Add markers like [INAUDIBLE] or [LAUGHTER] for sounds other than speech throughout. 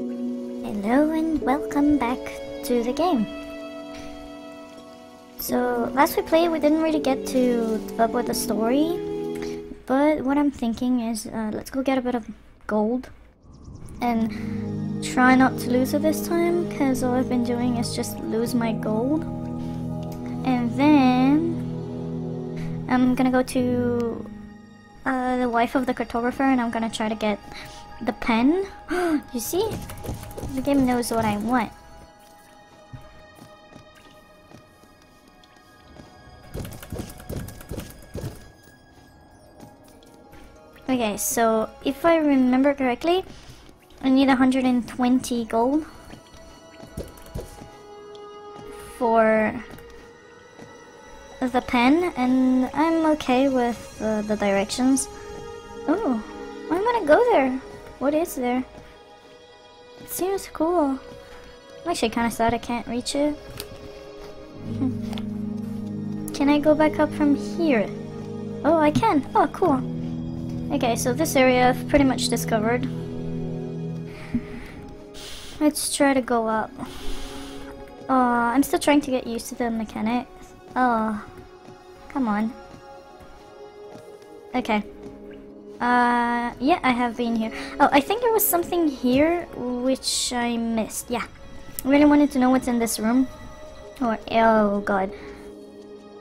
Hello and welcome back to the game. So, last we played, we didn't really get to up with the story. But what I'm thinking is, uh, let's go get a bit of gold. And try not to lose it this time, because all I've been doing is just lose my gold. And then... I'm gonna go to uh, the wife of the cartographer and I'm gonna try to get the pen. [GASPS] you see? The game knows what I want. Okay, so if I remember correctly, I need 120 gold for the pen, and I'm okay with uh, the directions. Oh, I'm gonna go there. What is there? It seems cool. I'm actually kind of sad I can't reach it. Hmm. can I go back up from here? Oh, I can. Oh, cool. Okay, so this area I've pretty much discovered. Let's try to go up. Oh, I'm still trying to get used to the mechanics. Oh, come on. Okay. Uh, yeah, I have been here. Oh, I think there was something here which I missed. Yeah. I really wanted to know what's in this room. Or, oh god.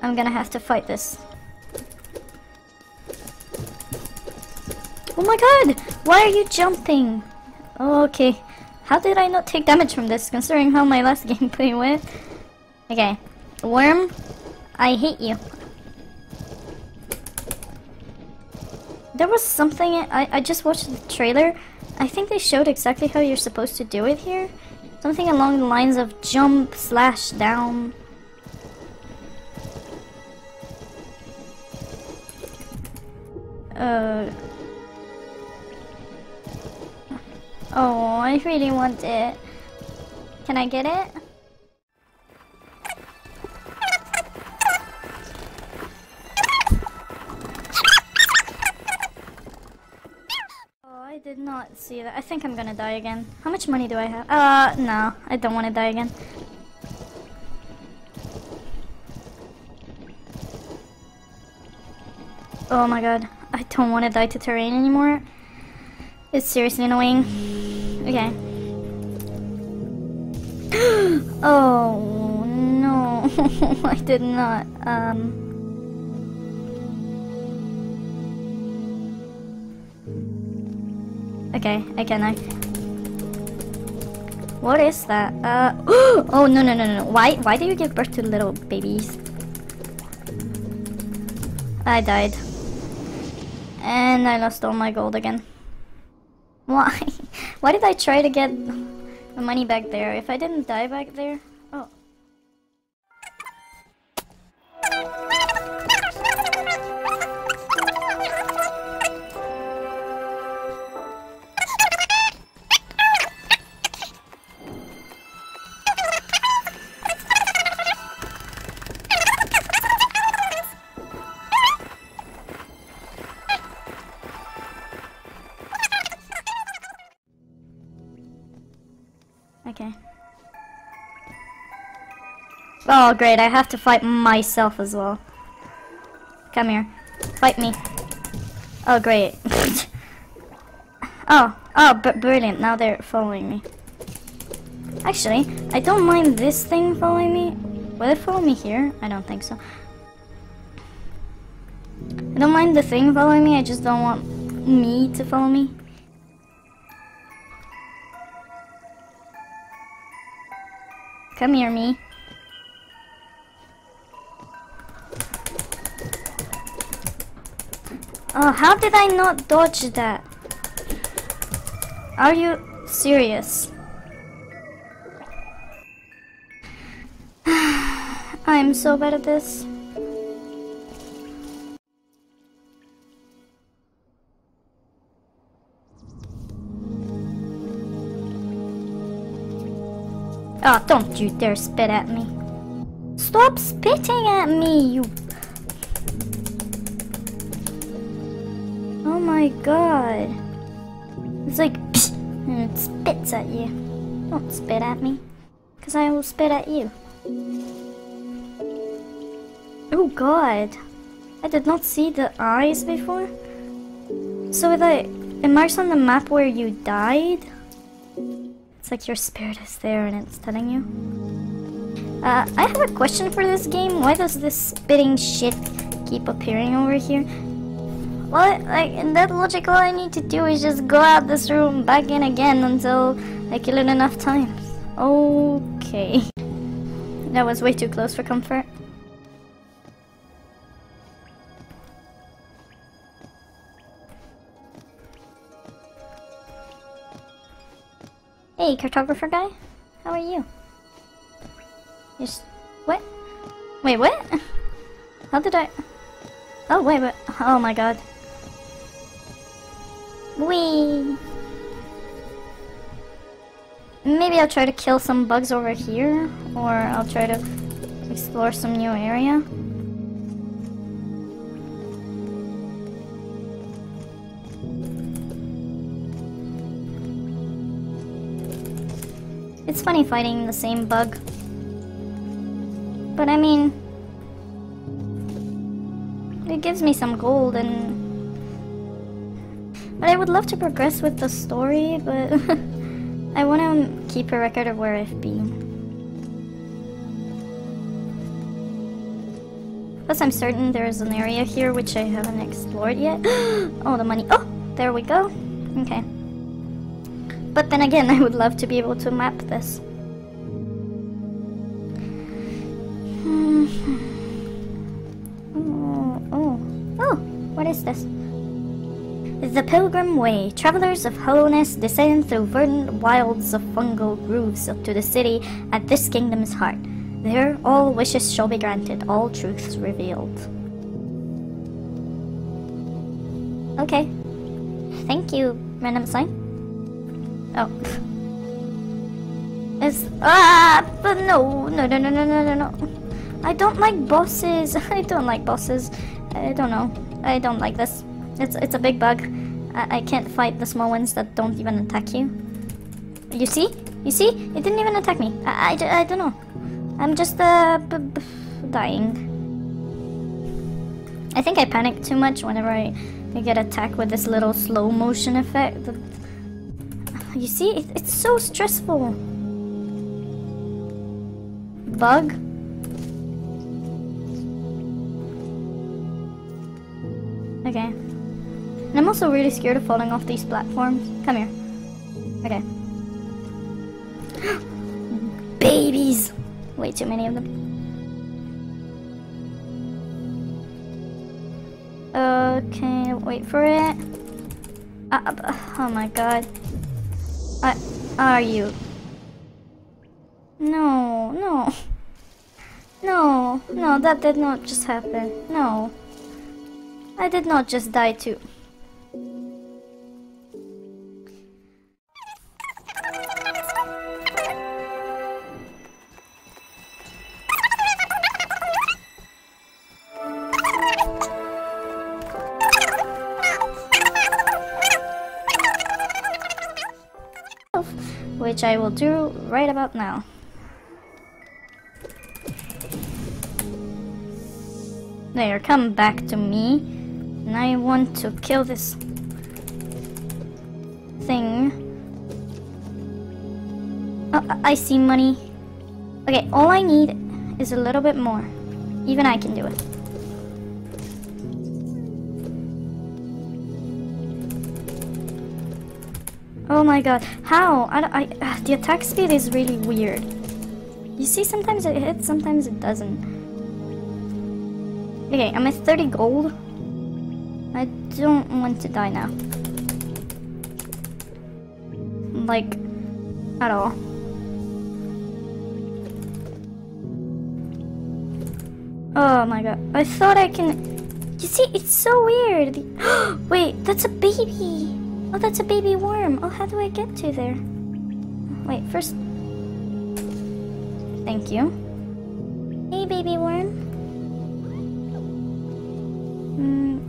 I'm gonna have to fight this. Oh my god! Why are you jumping? Oh, okay. How did I not take damage from this, considering how my last [LAUGHS] gameplay went? Okay. Worm, I hate you. There was something, I, I just watched the trailer. I think they showed exactly how you're supposed to do it here. Something along the lines of jump slash down. Uh... Oh, I really want it. Can I get it? Did not see that. I think I'm gonna die again. How much money do I have? Uh, no. I don't want to die again. Oh my god. I don't want to die to terrain anymore. It's seriously annoying. Okay. [GASPS] oh, no. [LAUGHS] I did not. Um... Okay, again I... What is that? Uh, [GASPS] oh, no, no, no, no. Why, why do you give birth to little babies? I died. And I lost all my gold again. Why? [LAUGHS] Why did I try to get the money back there? If I didn't die back there? Oh, great. I have to fight myself as well. Come here. Fight me. Oh, great. [LAUGHS] oh, oh, brilliant. Now they're following me. Actually, I don't mind this thing following me. Will it follow me here? I don't think so. I don't mind the thing following me, I just don't want me to follow me. Come here, me. Oh, how did I not dodge that? Are you serious? [SIGHS] I'm so bad at this. Oh, don't you dare spit at me. Stop spitting at me, you... Oh my god. It's like... And it spits at you. Don't spit at me. Because I will spit at you. Oh god. I did not see the eyes before. So the it marks on the map where you died. It's like your spirit is there and it's telling you. Uh, I have a question for this game. Why does this spitting shit keep appearing over here? Well, like, in that logic, all I need to do is just go out this room, back in again until I kill it enough times. Okay. That was way too close for comfort. Hey, cartographer guy. How are you? Just... What? Wait, what? [LAUGHS] How did I... Oh, wait, but... Oh my god. Wee. Maybe I'll try to kill some bugs over here, or I'll try to explore some new area. It's funny fighting the same bug. But I mean... It gives me some gold and... But I would love to progress with the story, but... [LAUGHS] I want to keep a record of where I've been. Plus I'm certain there is an area here which I haven't explored yet. [GASPS] oh, the money. Oh, there we go. Okay. But then again, [LAUGHS] I would love to be able to map this. The Pilgrim Way. Travelers of holiness descend through verdant wilds of fungal grooves up to the city at this kingdom's heart. There, all wishes shall be granted, all truths revealed. Okay. Thank you, random sign. Oh. [LAUGHS] It's ah, but no, no, no, no, no, no, no, no. I don't like bosses. [LAUGHS] I don't like bosses. I don't know. I don't like this. It's it's a big bug. I, I can't fight the small ones that don't even attack you. You see? You see? It didn't even attack me. I, I, I don't know. I'm just uh dying. I think I panic too much whenever I, I get attacked with this little slow motion effect. You see, it, it's so stressful. Bug? Okay. And I'm also really scared of falling off these platforms. Come here. Okay. [GASPS] Babies! Way too many of them. Okay, wait for it. Uh, oh my god. Are you? No, no. No, no, that did not just happen. No. I did not just die too. Which I will do right about now. There, come back to me. And I want to kill this thing. Oh, I see money. Okay, all I need is a little bit more. Even I can do it. Oh my god, how? I, I, uh, the attack speed is really weird. You see, sometimes it hits, sometimes it doesn't. Okay, I'm at 30 gold. I don't want to die now. Like, at all. Oh my god, I thought I can... You see, it's so weird. [GASPS] Wait, that's a baby. Oh, that's a baby worm. Oh, how do I get to there? Wait, first... Thank you. Hey, baby worm. Mm.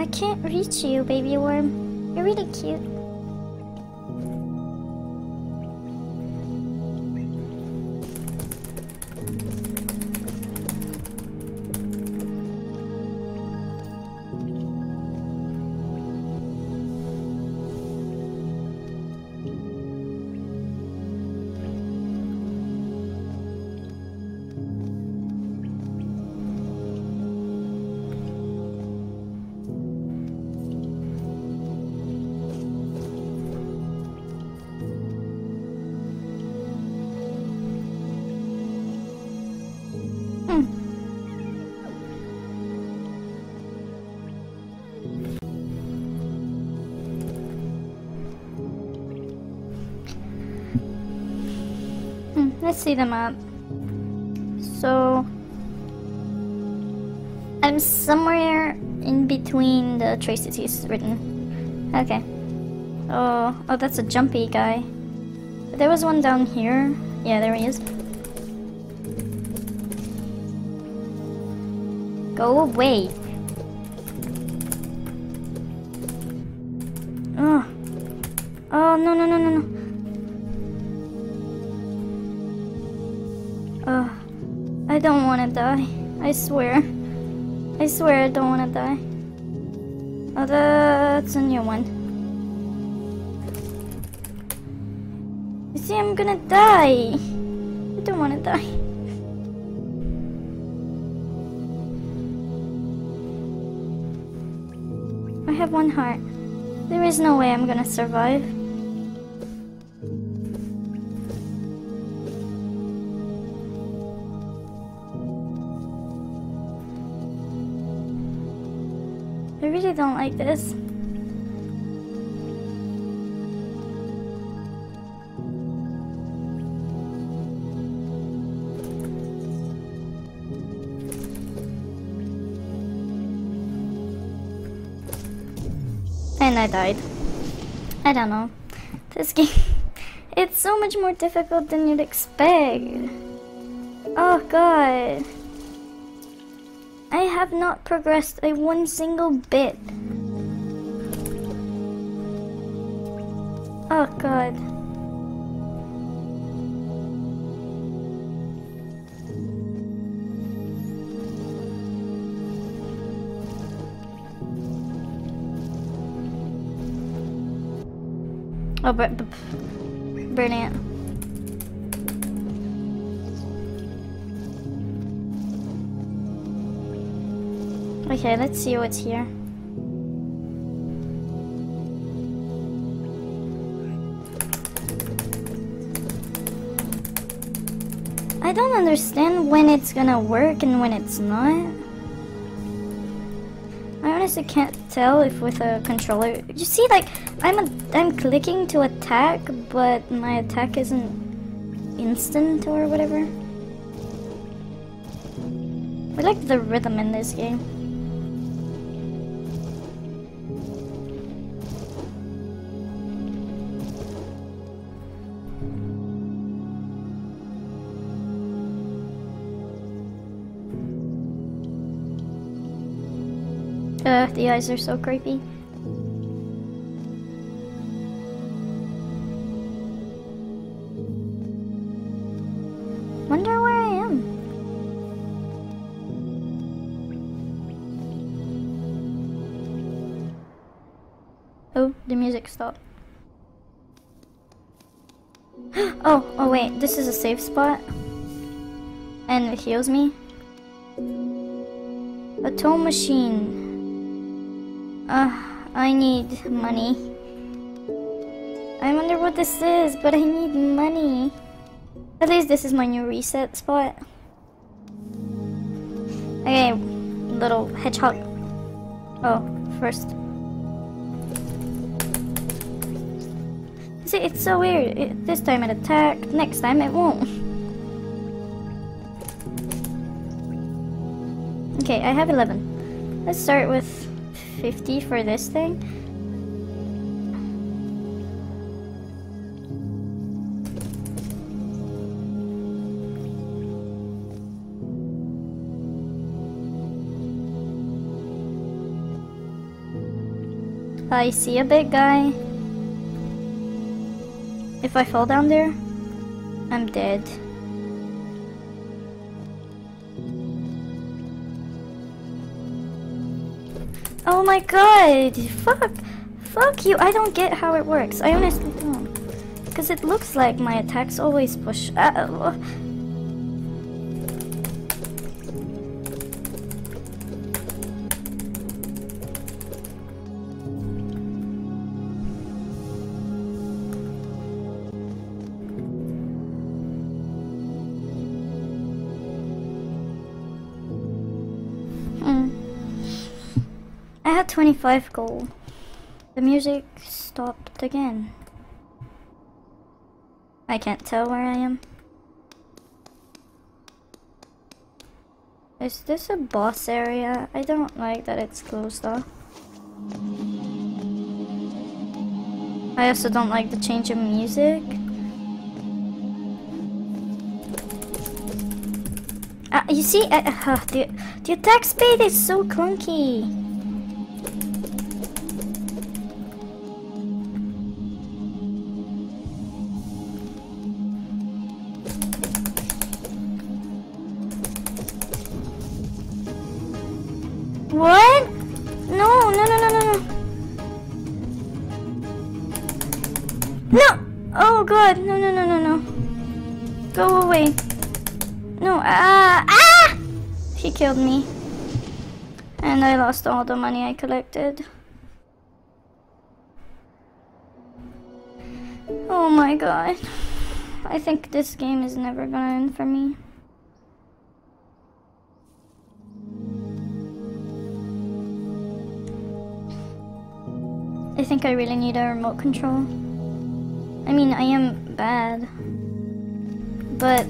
I can't reach you, baby worm. You're really cute. Let's see the map. So I'm somewhere in between the traces he's written. Okay. Oh, oh, that's a jumpy guy. There was one down here. Yeah, there he is. Go away. Oh. Oh, no, no, no, want to die. I swear. I swear I don't want to die. Oh, that's a new one. You see, I'm gonna die. I don't want to die. I have one heart. There is no way I'm gonna survive. Really don't like this. And I died. I don't know. This game, [LAUGHS] it's so much more difficult than you'd expect. Oh god. I have not progressed a one single bit. Oh god. Oh, but, brilliant. Okay, let's see what's here. I don't understand when it's gonna work and when it's not. I honestly can't tell if with a controller. You see, like I'm a, I'm clicking to attack, but my attack isn't instant or whatever. I like the rhythm in this game. Uh, the eyes are so creepy. Wonder where I am. Oh, the music stopped. [GASPS] oh, oh wait, this is a safe spot. And it heals me. A toll machine. Uh, I need money. I wonder what this is, but I need money. At least this is my new reset spot. Okay, little hedgehog. Oh, first. See, it's so weird. It, this time it attacked, next time it won't. Okay, I have 11. Let's start with 50 for this thing. I see a big guy. If I fall down there, I'm dead. Oh my god! Fuck! Fuck you! I don't get how it works. I honestly don't. Because it looks like my attacks always push. Uh, I had 25 gold. The music stopped again. I can't tell where I am. Is this a boss area? I don't like that it's closed off. I also don't like the change of music. Uh, you see, uh, [LAUGHS] uh, the, the attack speed is so clunky. What? No, no, no, no, no, no. No! Oh god, no, no, no, no, no. Go away. No, ah, ah! He killed me. And I lost all the money I collected. Oh my god. I think this game is never gonna end for me. I think I really need a remote control. I mean, I am bad. But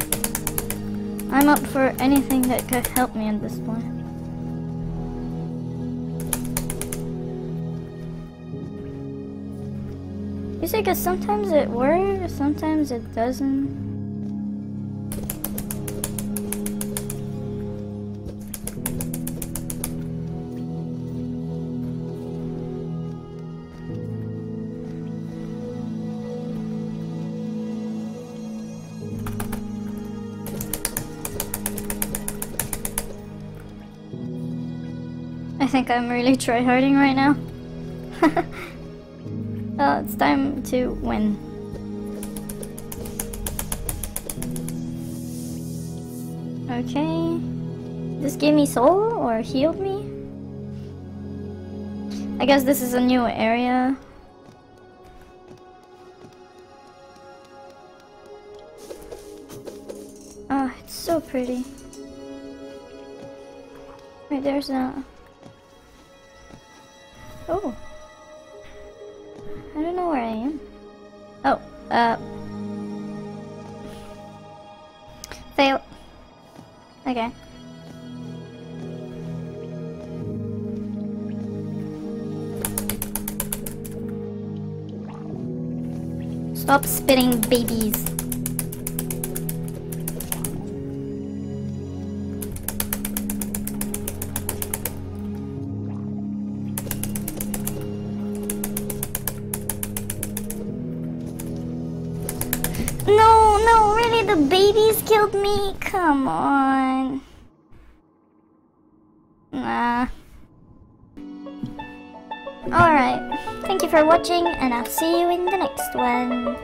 I'm up for anything that could help me at this point. You see, because sometimes it works, sometimes it doesn't. Think I'm really tryharding right now. [LAUGHS] uh, it's time to win. Okay. This gave me soul or healed me? I guess this is a new area. Oh, it's so pretty. Wait, there's a... Oh. I don't know where I am. Oh, uh. Fail. Okay. Stop spitting babies. The babies killed me? Come on. Nah. Alright, thank you for watching, and I'll see you in the next one.